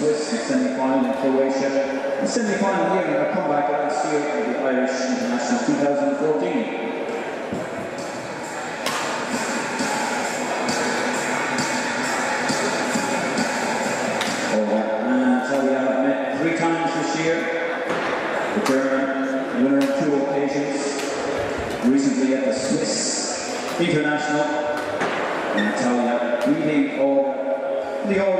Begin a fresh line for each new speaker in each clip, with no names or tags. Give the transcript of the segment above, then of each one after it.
Swiss semi-final in Croatia. The semi-final here and a comeback last year at the Irish International 2014. three times this year. The winner two occasions. Recently at the Swiss International in Italia, beating all the Orient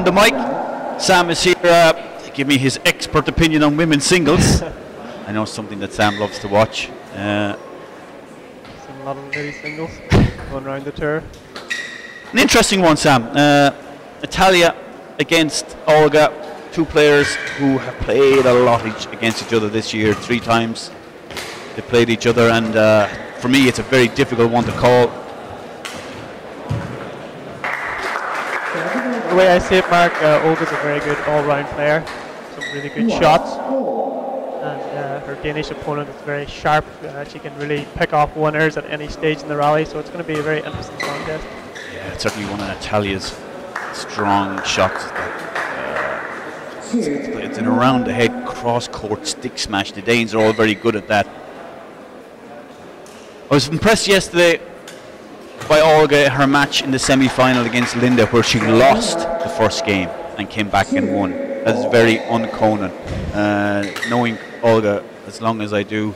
the
mic, Sam is here. Uh, give me his expert opinion on women's singles. I know something that Sam loves to watch. Uh,
Seen a lot of ladies singles going around the tour.
An interesting one, Sam. Uh, Italia against Olga, two players who have played a lot each against each other this year, three times. They played each other, and uh, for me, it's a very difficult one to call.
The way I see it, Mark, uh, Olga's a very good all-round player. Some really good shots. And uh, her Danish opponent is very sharp. Uh, she can really pick off winners at any stage in the rally, so it's going to be a very interesting contest.
Yeah, it's certainly one of Natalia's strong shots. Uh, it's, it's an around the head cross court stick smash. The Danes are all very good at that. I was impressed yesterday by Olga her match in the semi-final against Linda, where she lost the first game and came back and won. That is very un-Konon. Uh, knowing Olga as long as I do,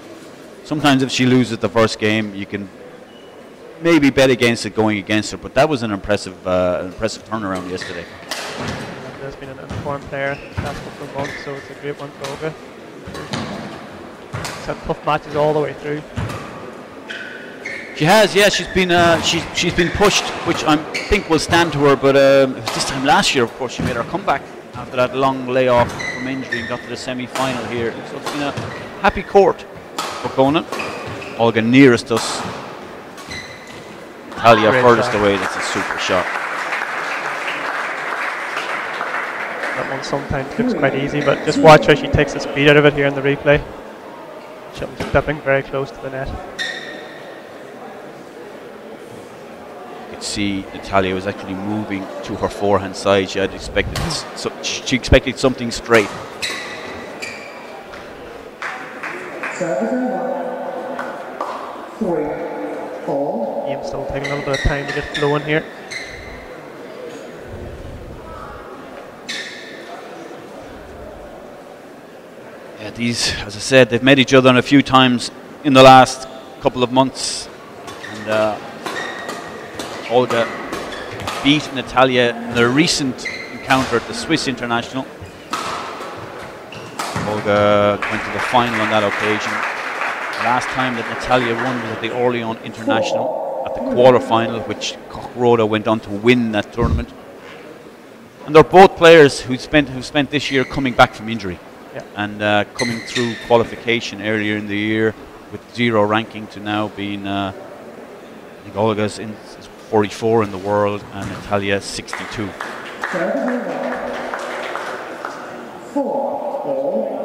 sometimes if she loses the first game, you can maybe bet against it going against her. But that was an impressive, uh, impressive turnaround yesterday.
Has been an informed player the past couple of months, so it's a great one for Olga. She's had tough matches all the way through.
She has, yeah. She's been uh, she's she's been pushed, which I think will stand to her. But um, it was this time last year, of course, she made her comeback after that long layoff from injury and got to the semi-final here. So it's been a happy court for Konon. Olga nearest us. Talia
Great
furthest away. That's a super shot.
That one sometimes looks quite easy, but just watch how she takes the speed out of it here in the replay. She'll be stepping very close to the net.
Could see Natalia was actually moving to her forehand side. She had expected so she expected something straight.
Service and one. Three. All.
Game's still taking a little bit of time to get flowing here.
Yeah, these, as I said, they've met each other a few times in the last couple of months, and uh, Olga beat Natalia in their recent encounter at the Swiss International. Olga went to the final on that occasion. The last time that Natalia won was at the Orleans International at the quarter-final, which Koch-Rohde went on to win that tournament. And they're both players who spent who spent this year coming back from injury
Yeah.
and uh, coming through qualification earlier in the year with zero ranking to now being uh, I think Olga's in 44 in the world and Natalia 62.
And one. Four. All.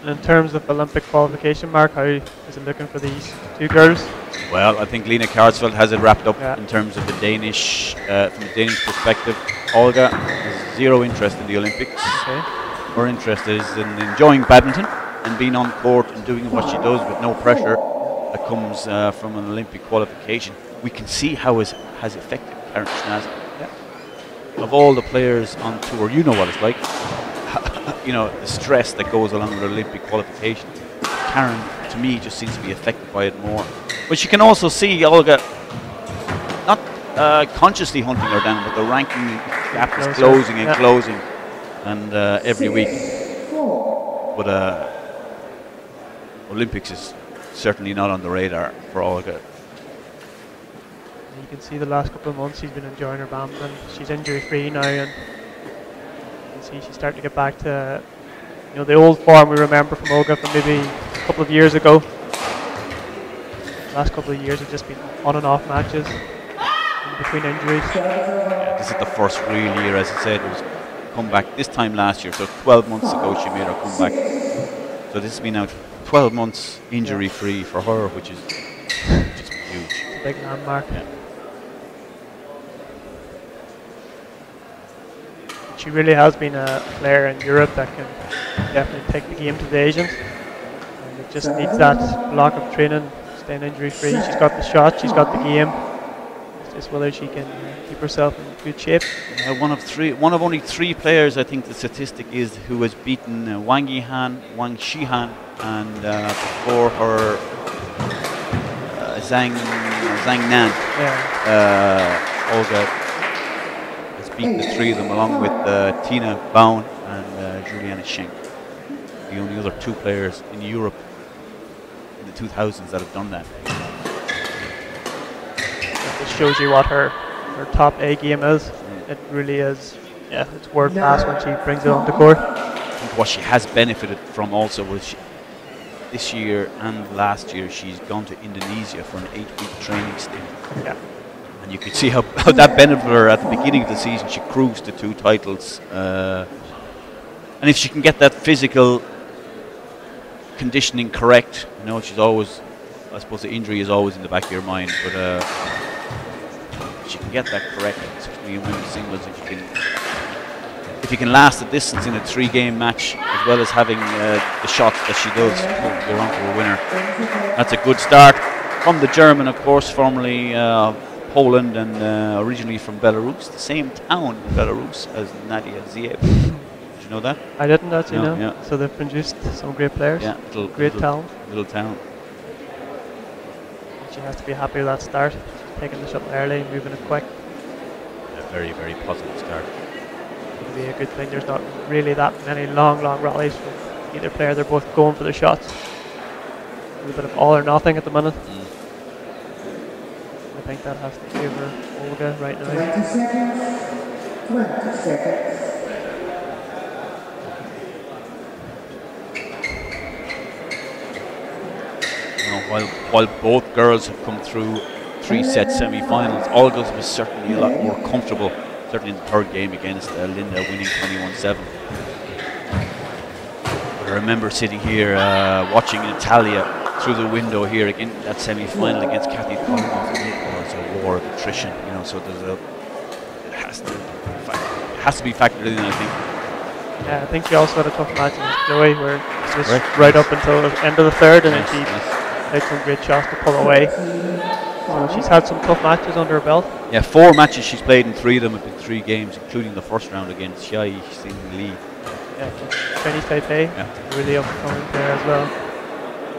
And in terms of Olympic qualification, Mark, how is it looking for these two girls?
Well, I think Line Kjærsfeldt has it wrapped up
Yeah.
in terms of the Danish, uh, from the Danish perspective. Olga has zero interest in the Olympics.
Okay.
Her interest is in enjoying badminton and being on court and doing what she does with no pressure that comes uh, from an Olympic qualification. We can see how it has affected Karin Schnaase. Of all the players on tour, you know what it's like. you know, the stress that goes along with Olympic qualification. Karin, to me, just seems to be affected by it more. But you can also see Olga not uh, consciously hunting her down, but the ranking gap is closing and
Yeah.
closing, and uh, every week.
Four.
But uh, Olympics is certainly not on the radar for Olga.
And you can see the last couple of months she's been enjoying her badminton. She's injury free now, and you can see she's starting to get back to you know the old form we remember from Olga from maybe a couple of years ago. last couple of years have just been on and off matches in between injuries.
This is the first real year, as I said, it was come back this time last year. So 12 months ago, she made her comeback. So this has been now 12 months injury free for her, which is just huge.
Big landmark.
Yeah.
She really has been a player in Europe that can definitely take the game to the Asians. And it just needs that block of training, staying injury free. She's got the shot, she's got the game. It's just whether she can uh, keep herself in good shape.
Uh, one of three, one of only three players, I think the statistic is, who has beaten uh, Wang Yihan, Wang Shixian, and uh, before her uh, Zhang Zhang Nan.
Yeah.
Uh, Olga has beaten the three of them, along with uh, Tine Baun and uh, Juliana Schenk. The only other two players in Europe in the 2000s that have done that.
That just shows you what her, her top A game is. It really is. Yeah, it's world class when she brings it on the court.
I think what she has benefited from also was she, this year and last year she's gone to Indonesia for an eight-week training stint.
Yeah.
And you could see how, how that benefited her at the beginning of the season. She cruised to two titles. Uh, and if she can get that physical conditioning correct, you know, she's always, I suppose the injury is always in the back of your mind, but uh, if she can get that correct, especially in women's singles, if you can you can last the distance in a three-game match, as well as having uh, the shots that she does, you're on to a winner. That's a good start from the German, of course, formerly uh, Poland and uh, originally from Belarus, the same town in Belarus as Nadia Ziev. Did you know that?
I didn't actually
No,
know.
yeah.
So they've produced some great players.
Yeah, little,
Great
little,
talent.
little town.
She has to be happy with that start. Taking the shot early, moving it quick.
A very, very positive start.
It'll be a good thing. There's not really that many long, long rallies from either player. They're both going for the shots. A little bit of all or nothing at the minute.
Mm.
I think that has to favour Olga right now.
20 seconds. 20 seconds.
While while both girls have come through three set semi-finals, Olga's was certainly a lot more comfortable. Certainly in the third game against uh, Linda, winning 21-7. I remember sitting here uh, watching Natalia through the window here again. That semi-final against Kathy Kolomoff, it was a war of attrition. You know, so there's a it has to it has to be factored in. I think.
Yeah, I think she also had a tough match against Chloe where it was
Right.
right up until the end of the third and then she played some great shots to pull away. So she's had some tough matches under her belt.
Yeah, four matches she's played, and three of them have been three games, including the first round against Xiai Xin Li.
Yeah, Chinese Taipei,
Yeah.
really up and coming player as well.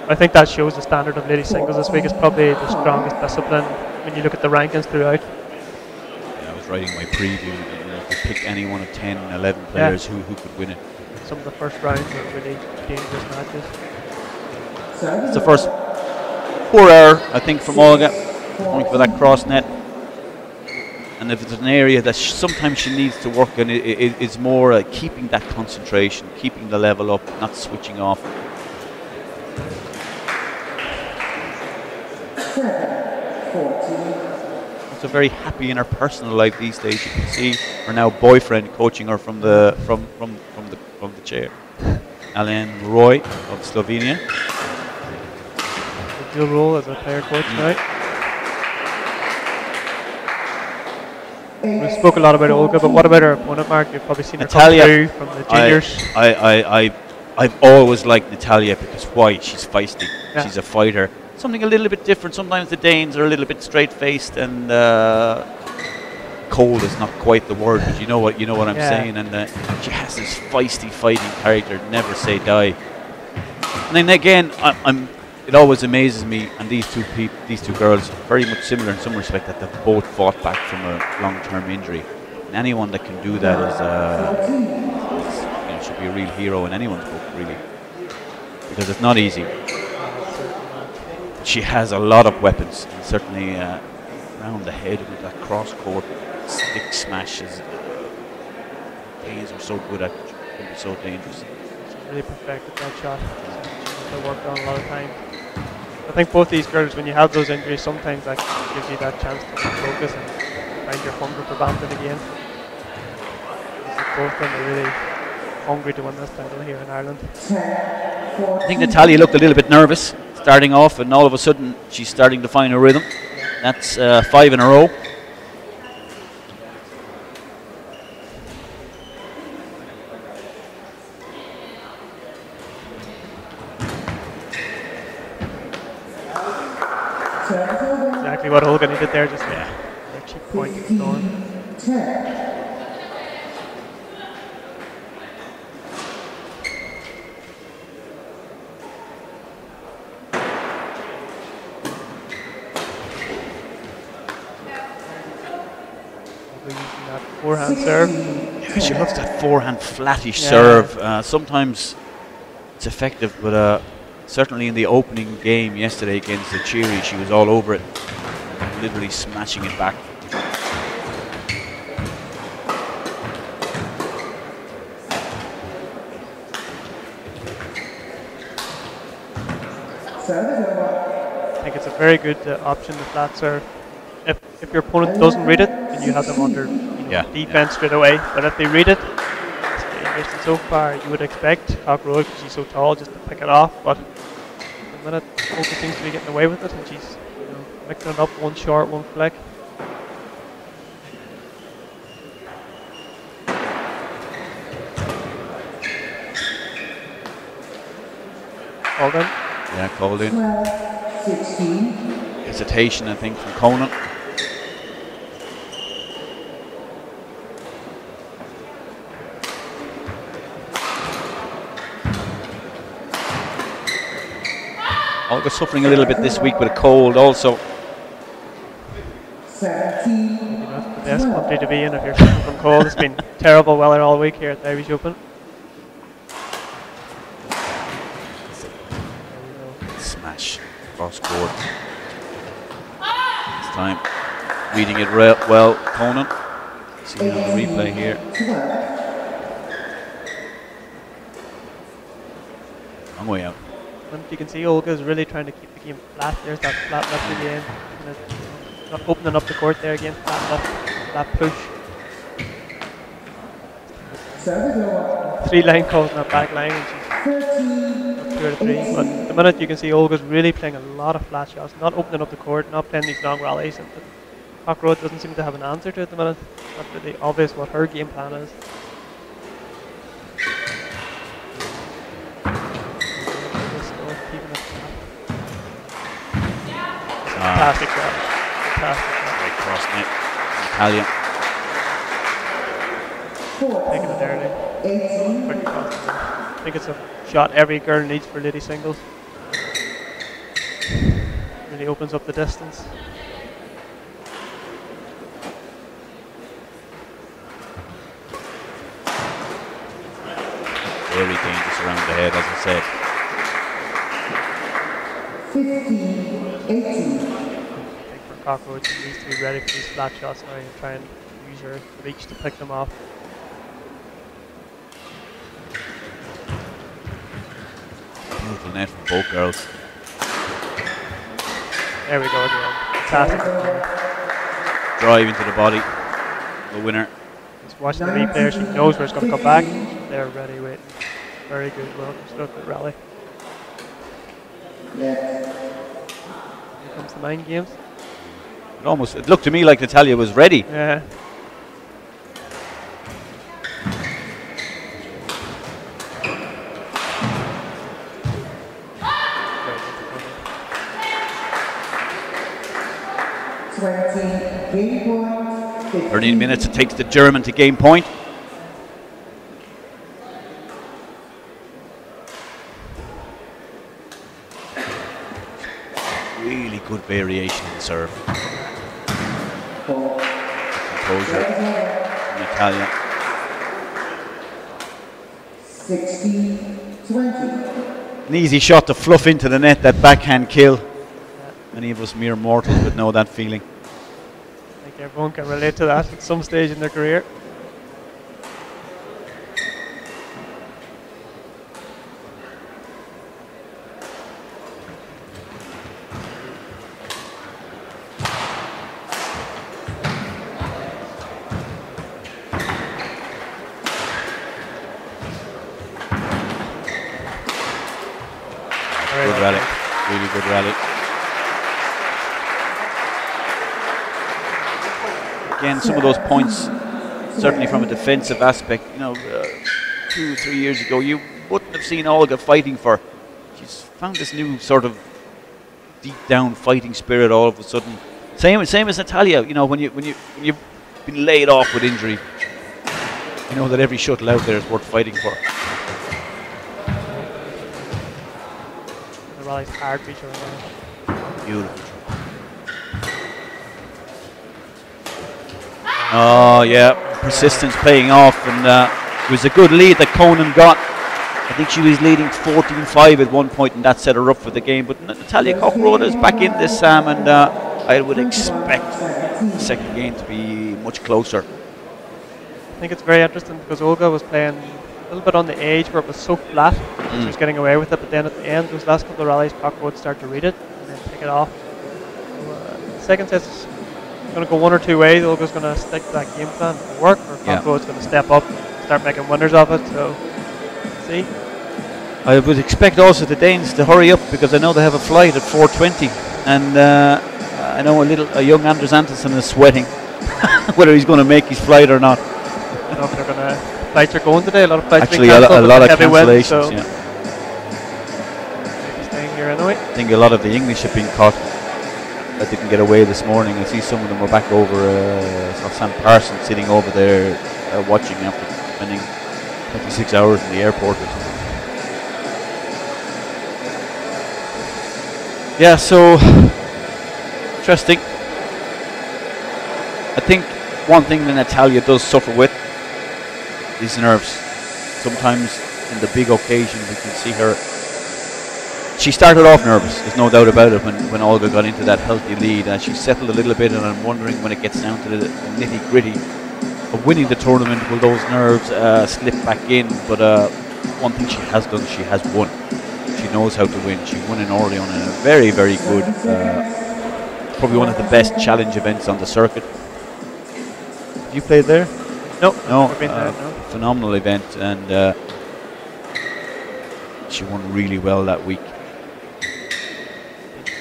I think that shows the standard of ladies singles this week is probably the strongest discipline when you look at the rankings throughout.
Yeah, I was writing my preview. that, You know, if you pick any one of 10, 11 players, who, who could win it?
Some of the first rounds were really dangerous matches.
It's the first poor error, I think, from Olga, going for that cross net. And if it's an area that sh- sometimes she needs to work on, it, it, it's more uh, keeping that concentration, keeping the level up, not switching off. Also very happy in her personal life these days. You can see her now boyfriend coaching her from the from from from the from the chair. Alen Roj of Slovenia.
Dual role as a player coach
Mm.
now. We spoke a lot about Olga, but what about her opponent, Mark? You've probably seen her
Natalia,
come through from the juniors.
I, I, I, I've always liked Natalia because why? She's feisty.
Yeah.
She's a fighter. Something a little bit different. Sometimes the Danes are a little bit straight-faced and uh, cold is not quite the word, but you know what you know what I'm
Yeah.
saying. And uh, she has this feisty fighting character. Never say die. And then again, I, I'm. It always amazes me, and these two peop- these two girls, very much similar in some respect, that they've both fought back from a long-term injury. And anyone that can do that is, uh, you know, should be a real hero in anyone's book, really, because it's not easy. She has a lot of weapons, and certainly uh, around the head with that cross-court stick smashes. Danes are so good at it, can be so dangerous.
She's really perfected that shot. She worked on a lot of time. I think both these girls, when you have those injuries, sometimes that gives you that chance to focus and find your hunger for Bantam again. Both of them are really hungry to win this title here in Ireland.
I think Natalia looked a little bit nervous starting off, and all of a sudden she's starting to find her rhythm. That's uh, five in a row.
Exactly what Olga needed there, just yeah. a cheap point to keep going. Olga using that forehand serve.
Yeah, she loves that forehand flattish
Yeah.
serve. Uh, sometimes it's effective, but uh, certainly in the opening game yesterday against the Cheery, she was all over it, literally smashing it back.
I think it's a very good uh, option, the flat serve. If, if your opponent doesn't read it, then you have them under you know,
Yeah,
defense straight away. But if they read it, it's dangerous. And so far, you would expect Koch Rohde, because she's so tall, just to pick it off. But the minute, Olga seems to be getting away with it, and she's you know, mixing it up one short, one flick. All done.
Yeah, called in.
12, 16,
Hesitation, I think, from Konon. Olga suffering a little bit this week with a cold also.
Country to be in if you're from cold. It's been terrible weather all week here at the Irish Open.
Smash cross court. This time reading it re- well, Konon. See on the replay here. Long way out.
And you can see Olga's really trying to keep the game flat. There's that flat left in the end. Not opening up the court there again. Flat left, flat push.
serve is over.
Three line calls in that back line, and she's
13,
two out of three. But at the minute you can see Olga's really playing a lot of flat shots, not opening up the court, not playing these long rallies. And Koch Rohde doesn't seem to have an answer to it at the minute. Not really obvious what her game plan is. Olga's still keeping it flat.
Ah,
Fantastic shot. Fantastic shot.
great cross net. Natalia.
4,
Taking it early.
18,
I think it's a shot every girl needs for lady singles. Really opens up the distance.
Very dangerous around the head, as I said.
15, 18,
I think for Koch Rohde, she needs to be ready for these flat shots now and try and use her reach to pick them off.
Beautiful net from both girls.
There we go again. Fantastic.
Drive into the body. The winner.
Just watching the replay, she knows where it's going to come back. They're ready, waiting. Very good, well constructed rally.
left,
Here comes the mind games.
It almost it looked to me like Natalia was ready.
Yeah. Very disappointing.
20, game point, 15,
13 minutes it takes the German to gain point. Really good variation in serve.
4,
Composure from Natalia.
16, 20,
An easy shot to fluff into the net, that backhand kill. Many of us mere mortals would know that feeling.
I think everyone can relate to that at some stage in their career.
Good rally. Really good rally. Again, some of those points, certainly from a defensive aspect, you know, uh, two, three years ago, you wouldn't have seen Olga fighting for. She's found this new sort of deep down fighting spirit all of a sudden. Same, same as Natalia. You know, when you when you when you've been laid off with injury, you know that every shuttle out there is worth fighting for.
The rally's hard feature right now.
Beautiful. Oh yeah, persistence paying off, and uh, it was a good lead that Konon got. I think she was leading 14-5 at one point, and that set her up for the game. But Natalia Koch Rohde is back in this, Sam, and uh, I would expect the second game to be much closer.
I think it's very interesting because Olga was playing a little bit on the edge where it was so flat. She was getting away with it, but then at the end, those last couple of rallies, Cock would start to read it and then pick it off. Uh, second set's going to go one or two ways. Olga's going to stick to that game plan and work, or
Yeah.
Cock going to step up, start making winners of it. So, see.
I would expect also the Danes to hurry up because I know they have a flight at 4:20, and uh, I know a little a young Anders Antonsen is sweating whether he's going to make his flight or not.
I don't know if they're going to. Flights are going today. A lot of flights
Actually,
being
a,
cancelled
a lot of cancellations.
so
yeah.
staying here anyway.
I think a lot of the English have been caught that didn't get away this morning. I see some of them are back over. Uh, saw Sam Parsons sitting over there uh, watching after spending 26 hours in the airport or something. Yeah, so interesting. I think one thing that Natalia does suffer with is nerves. Sometimes in the big occasion we can see her she started off nervous, there's no doubt about it, when, when Olga got into that healthy lead. And she settled a little bit, and I'm wondering when it gets down to the nitty gritty of winning the tournament, will those nerves uh, slip back in? But uh, one thing she has done, she has won. She knows how to win. She won in Orleans in a very, very good, uh, probably one of the best challenge events on the circuit. Have you played there?
No,
No,
never been
uh,
there, no.
Phenomenal event, and uh, She won really well that week.
I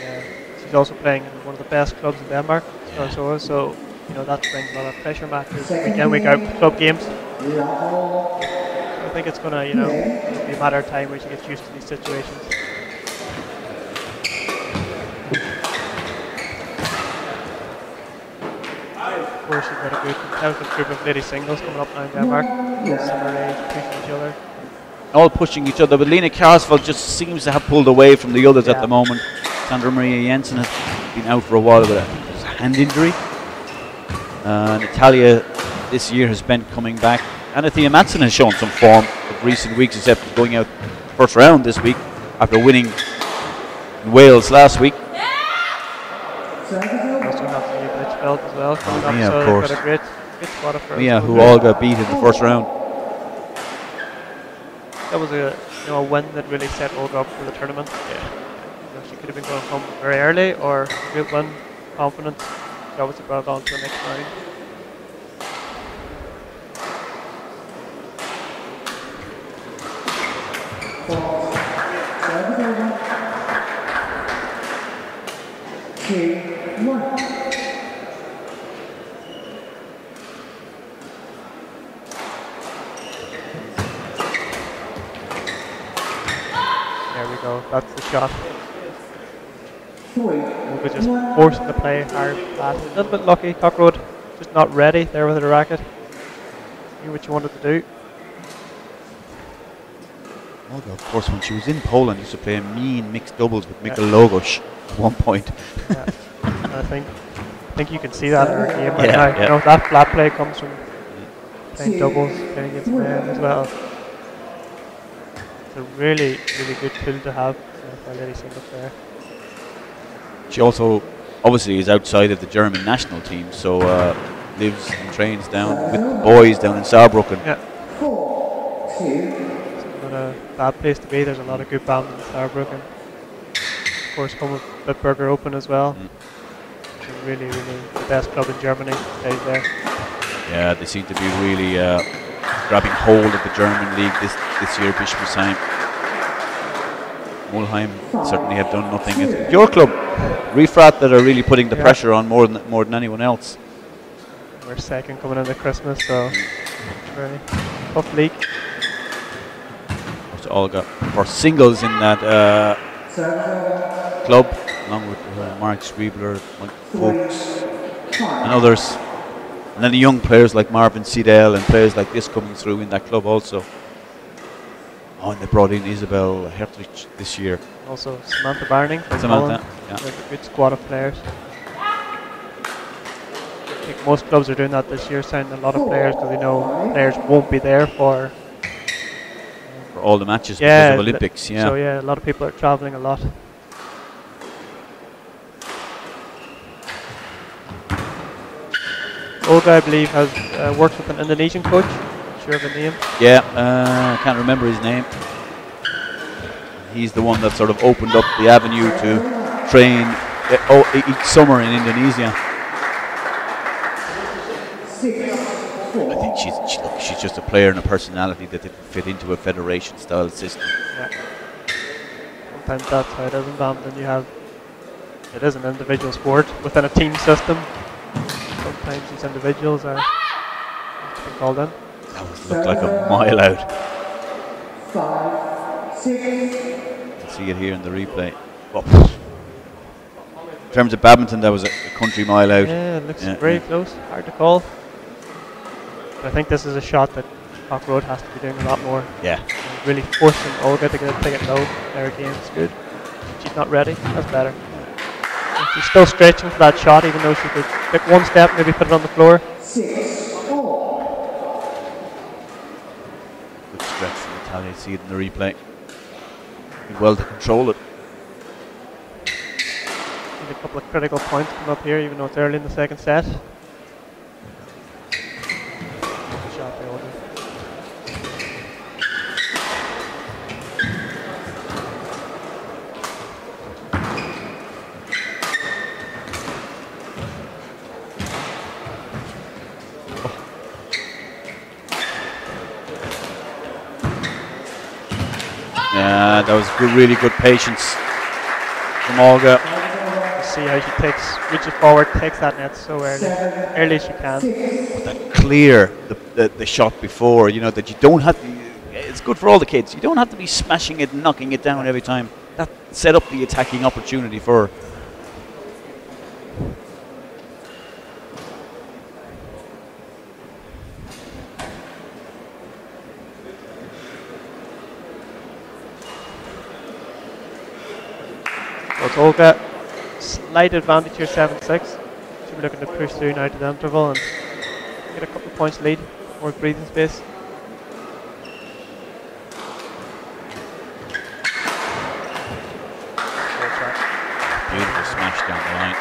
uh, she's also playing in one of the best clubs in Denmark, Skarsoa, so you know that brings a lot of pressure matches week in, week out, club games.
Level
I think it's gonna, you know, be a matter of time where she gets used to these situations. Of course, you've got a good competitive group of lady singles coming up now in Denmark. Similar age, pushing each other.
All pushing each other, but Line Kjærsfeldt just seems to have pulled away from the others at the moment. Sandra Maria Jensen has been out for a while with a a hand injury. Uh, Natalia this year has been coming back. Anna Thea Madsen has shown some form of recent weeks, except going out first round this week after winning in Wales last week.
service over.
Also have the as well coming up,
Yeah, of
so they've
course.
got a great, great squad of girls.
Yeah, who all got beat in the first round.
That was a you know a win that really set Olga up for the tournament. Yeah. You know, she could have been going home very early or a good win, confidence. She obviously brought it on to the next round.
Service over. Two, one.
There we go. That's the shot.
Three,
Olga just forcing the play hard pass. A little bit lucky. Koch Rohde just not ready there with the racket. Knew what you wanted to do.
Olga, of course, when she was in Poland, used to play a mean mixed doubles with
Yeah.
Logos at one point.
Yeah. I think I think you can see that in her game right
Yeah,
now.
yeah.
You know that flat play comes from playing doubles, playing against men as well. It's a really, really good tool to have for a lady singles player.
She also obviously is outside of the German national team, so uh, lives and trains down with the boys down in Saarbrücken.
Yeah, it's not a bad place to be. There's a lot of good bands in Saarbrücken. Of course, home of Bitburger Open as well.
Mm.
Really, really the best club in Germany plays there.
Yeah, they seem to be really uh, grabbing hold of the German league this, this year, Bischofsheim. Mulheim certainly have done nothing. It's your club, Refrath, that are really putting the
Yeah.
pressure on more than more than anyone else.
We're second coming into Christmas, so very tough league.
It's all got for singles in that uh, club, along with uh, Marc Zwiebler, Mike Fuchs, and others. And then the young players like Marvin Seidel and players like this coming through in that club also. Oh, and they brought in Isabel Hertrich this year.
Also Samantha Barning
Samantha, yeah.
A good squad of players. I think most clubs are doing that this year, signing a lot of players because they know players won't be there for.
for all the matches
Yeah,
because of Olympics. Yeah.
So yeah, a lot of people are traveling a lot. Olga, I believe, has uh, worked with an Indonesian coach. Sure of the name.
Yeah, uh, I can't remember his name. He's the one that sort of opened up the avenue to train uh, oh, each summer in Indonesia. I think she's she, look, she's just a player and a personality that didn't fit into a federation style system.
Yeah. Sometimes that's how it is in badminton. You have it is an individual sport within a team system. Sometimes these individuals are called in.
That was looked like a mile out.
Five, six,
You see it here in the replay. In terms of badminton, that was a, a country mile out.
Yeah, it looks
Yeah,
very
yeah.
close. Hard to call. But I think this is a shot that Koch Rohde has to be doing a lot more.
Yeah.
Really forcing Olga to get take it low. There again, it's good. She's not ready. That's better. She's still stretching for that shot, even though she could take one step, maybe put it on the floor.
six, four.
Good stretch from Natalia. See it in the replay. Did well to control it.
Need a couple of critical points coming up here, even though it's early in the second set. Shot by Olga.
Uh, that was good, really good patience from Olga.
See how she takes, reaches forward, takes that net so early, early as she can.
That clear the, the, the shot before, you know, that you don't have to. It's good for all the kids. You don't have to be smashing it knocking it down every time. That set up the attacking opportunity for her.
Olga, slight advantage here, 7-6. She'll be looking to push through now to the interval and get a couple of points lead, more breathing space.
Beautiful smash down the line.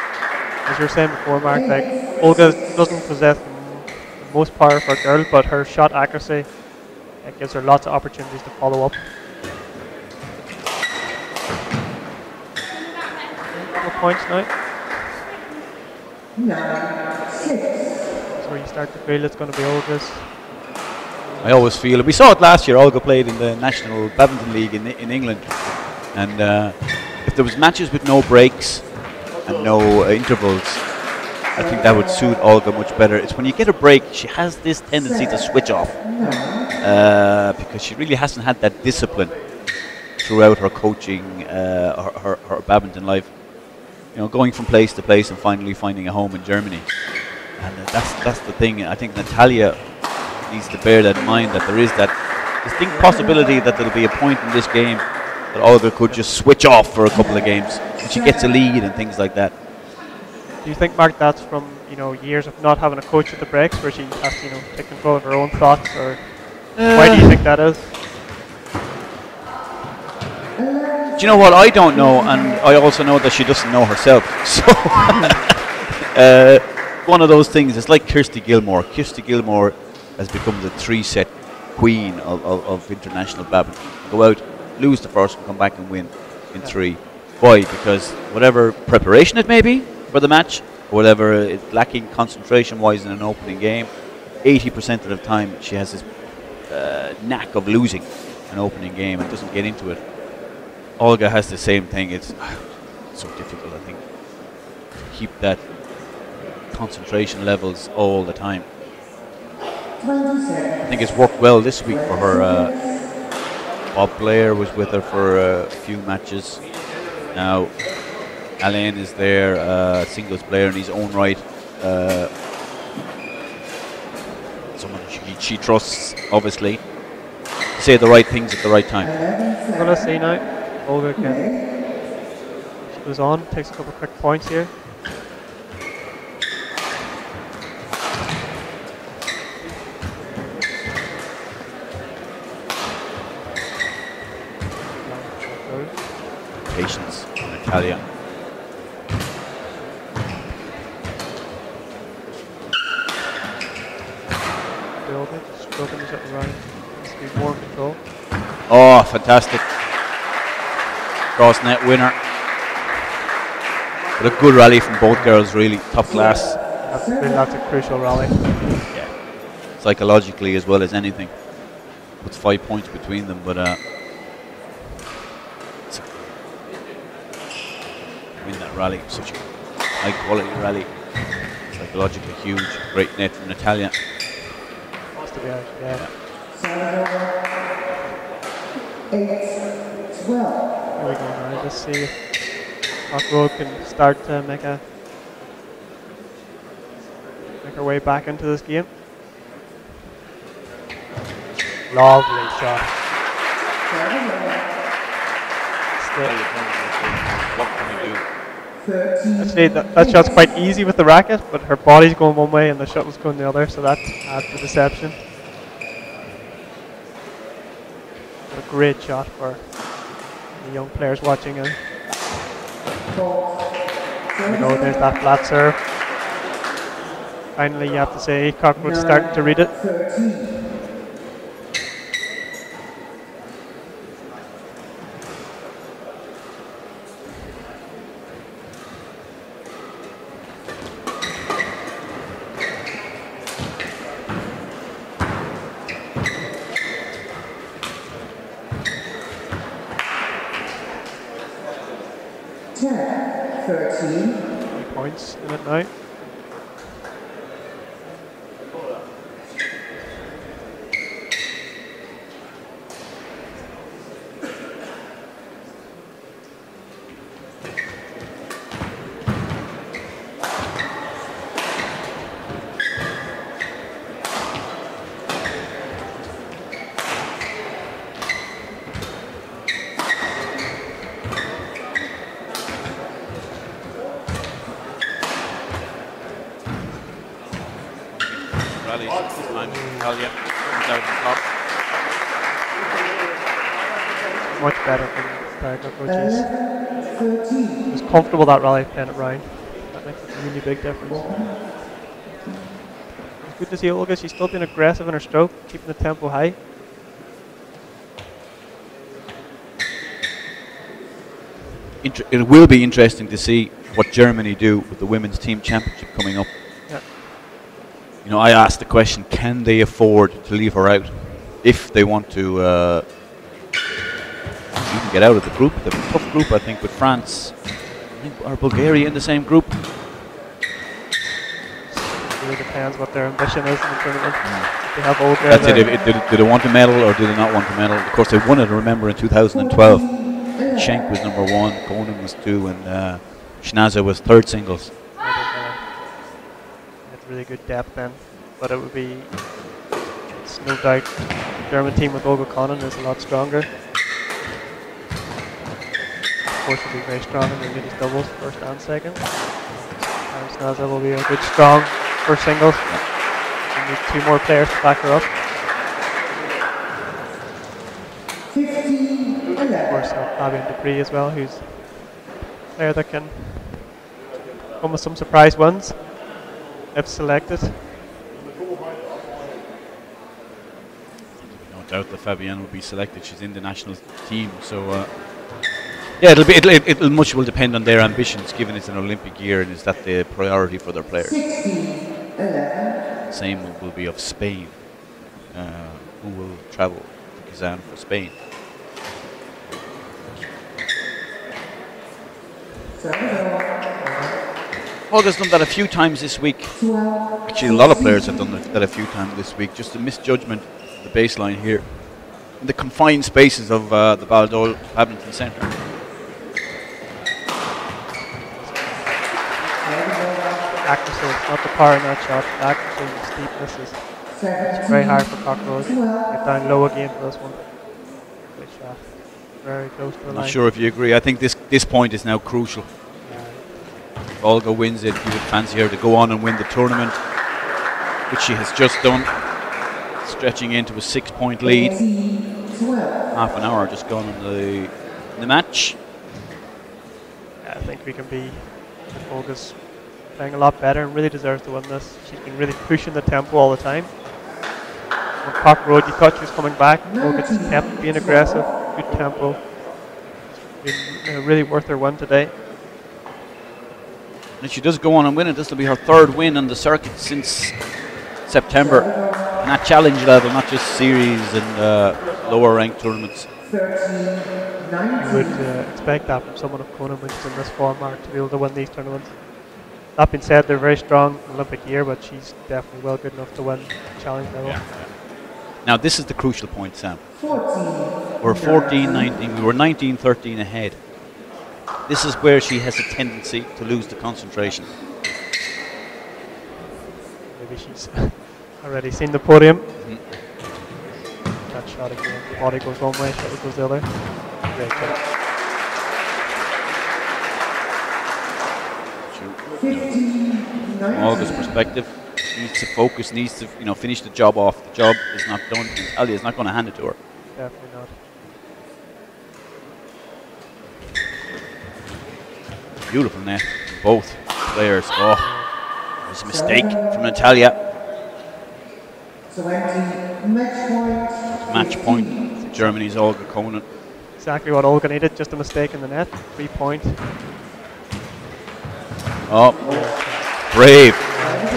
As you were saying before, Mark, like Olga doesn't possess the m- the most power for a girl, but her shot accuracy it gives her lots of opportunities to follow up. Points now.
nine, six,
So you start to feel it's going to be Olga's.
I always feel it. We saw it last year. Olga played in the National Badminton League in, in England, and uh, if there was matches with no breaks and no uh, intervals, I think that would suit Olga much better. It's when you get a break, she has this tendency to switch off uh, because she really hasn't had that discipline throughout her coaching, uh, her, her, her badminton life. You know, going from place to place and finally finding a home in Germany. And uh, that's that's the thing. I think Natalia needs to bear that in mind that there is that distinct possibility that there'll be a point in this game that Olga could just switch off for a couple of games and she gets a lead and things like that.
Do you think, Mark, that's from you know years of not having a coach at the breaks, where she has to you know take control of her own thoughts, or why do you think that is?
Do you know what? I don't know, and I also know that she doesn't know herself. So, uh, one of those things. It's like Kirsty Gilmour. Kirsty Gilmour has become the three-set queen of, of, of international badminton. Go out, lose the first, and come back and win in three. Why? Because whatever preparation it may be for the match, or whatever it's lacking concentration-wise in an opening game, 80% of the time she has this uh, knack of losing an opening game and doesn't get into it. Olga has the same thing. It's so difficult, I think, to keep that concentration levels all the time. I think it's worked well this week for her. Uh, Bob Blair was with her for a few matches. Now, Alain is there, uh, singles player in his own right. Uh, someone she, she trusts, obviously. Say the right things at the right time.
I'm gonna see now. Olga can. She goes on, takes a couple quick points here.
Patience, Natalia.
Olga just stroking this up around. Needs to be more control.
Oh, fantastic. Cross net winner. But a good rally from both girls, really. Top class.
That's, been, that's a crucial rally.
Yeah. Psychologically as well as anything. Puts five points between them, but uh, it's win that rally. Such a high quality rally. Psychologically huge. Great net from Natalia.
Has to be out. Yeah.
eight, twelve,
Here we go now. Let's see if Koch Rohde can start to make a make her way back into this game. Lovely shot. Still,
What can you do?
thirteen,
actually, that, that shot's quite easy with the racket, but her body's going one way and the shuttle's going the other, so that adds the deception. But a great shot for the young players watching. There we go, there's that flat serve. Finally, you have to say Koch Rohde's starting to read it.
13
points in a night. Comfortable that rally playing it round. That makes a really big difference. It's good to see Olga. She's still being aggressive in her stroke, keeping the tempo high.
Inter- it will be interesting to see what Germany do with the women's team championship coming up.
Yeah.
You know, I asked the question: Can they afford to leave her out if they want to uh, even get out of the group? The tough group, I think, with France. Are Bulgaria in the same group?
It really depends what their ambition is in the tournament. They have Olga.
That's it. If, do, do they want to medal or do they not want to medal? Of course, they won it. Remember in 2012, Schenk was number one, Konon was two, and uh, was third singles.
That's really good depth then, but it would be. It's no doubt German team with Olga Konon is a lot stronger. Of course, will be very strong in the ladies doubles, first and second. And Schnaase will be a good, strong first singles. We need two more players to back her up.
15,
Of course, uh, Fabienne Deprez as well, who's a player that can come with some surprise wins if selected.
No doubt that Fabienne will be selected. She's in the national team, so uh, yeah, it'll be it'll, it'll much will depend on their ambitions. Given it's an Olympic year, and is that the priority for their players?
16,
Same will be of Spain, uh, who will travel to Kazan for Spain. Olga's done that a few times this week.
12,
Actually, a lot of players have done that that a few times this week. Just a misjudgment, the baseline here, in the confined spaces of uh, the Baldoyle badminton centre.
Accuracy, not the power in that shot, the accuracy and the steepness is it's very hard for Koch Rohde. Get down low again for this one. Good shot. Very close to the
I'm
line.
not sure if you agree. I think this this point is now crucial. If Olga wins it, you would fancy her to go on and win the tournament, which she has just done, stretching into a six-point lead. Half an hour just gone in the in the match.
Yeah, I think we can be. Olga's playing a lot better and really deserves to win this. She's been really pushing the tempo all the time. On Koch Rohde, you thought she was coming back. Just kept being aggressive, good tempo. Been uh, really worth her win today.
And if she does go on and win it, this will be her third win on the circuit since September. And at challenge level, not just series and uh, lower ranked tournaments.
You would uh, expect that from someone of Konon, which is in this format, to be able to win these tournaments. That being said, they're very strong Olympic year, but she's definitely well good enough to win challenge level.
Now, this is the crucial point, Sam.
14,
We're 14 19, we were 19 13 ahead. This is where she has a tendency to lose the concentration.
Maybe she's already seen the podium.
Mhm.
That shot again. Body goes one way, shot goes the other. Great shot.
She- you know,
15,
From August's
19.
perspective, needs to focus, needs to you know finish the job off. The job is not done. Ali is not going to hand it to her.
Definitely not.
Beautiful net, both players. Oh, there's a mistake from Natalia.
20, match point.
Match point. Germany's Olga Konon.
Exactly what Olga needed, just a mistake in the net. Three point.
Oh, brave.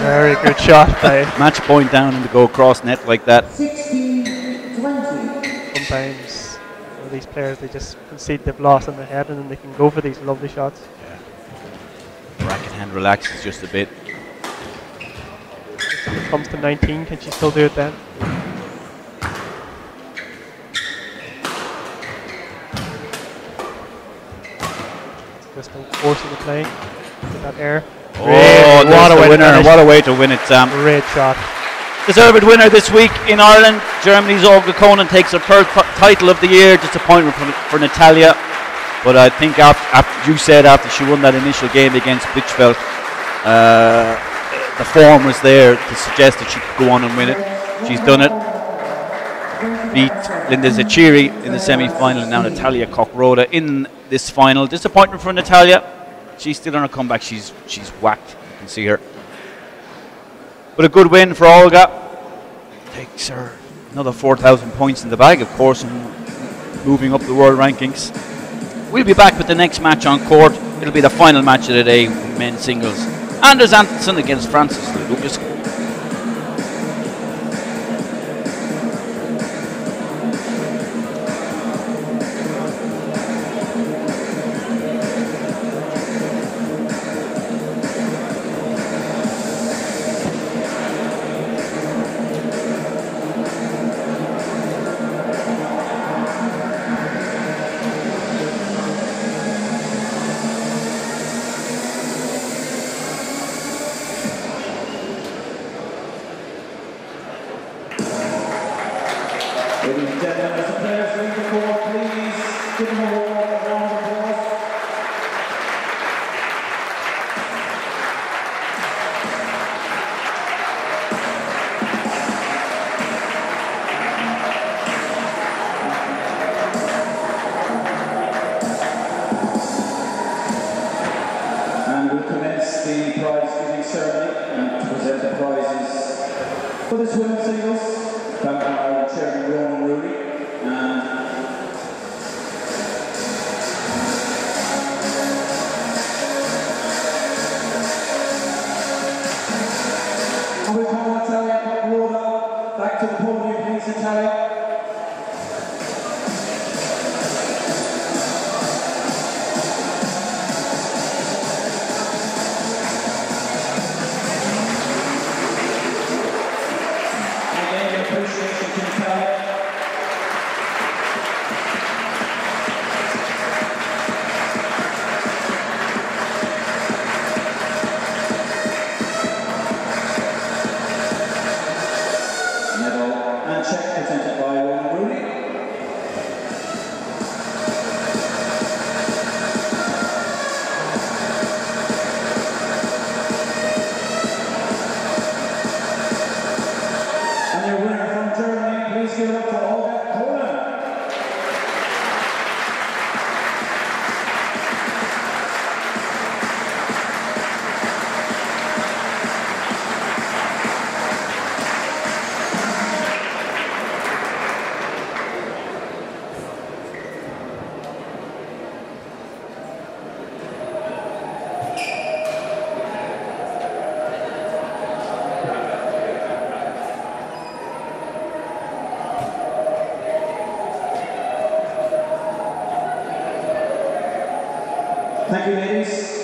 Very good shot by
Match point down and to go across net like that.
16, 20.
sometimes you know, these players they just concede they've lost in their head and then they can go for these lovely shots. Yeah.
racket hand relaxes just a bit.
If it comes to 19, can she still do it then? Just no force in the play. That air.
Oh, what a
way to
winner! What a way to win it, Sam.
Great shot.
Deserved winner this week in Ireland. Germany's Olga Konon takes her third f- title of the year. Disappointment for, for Natalia. But I think after, after you said after she won that initial game against Bitchfeld, uh, the form was there to suggest that she could go on and win it. She's done it. Beat Linda Zetchiri in the semi-final, and now Natalia Koch-Rohde in this final. Disappointment for Natalia. She's still on her comeback. She's she's whacked. You can see her. But a good win for Olga. Takes her another 4,000 points in the bag, of course, and moving up the world rankings. We'll be back with the next match on court. It'll be the final match of the day, men's singles. Anders Antonsen against Francis Lucas.
Thank you, ladies.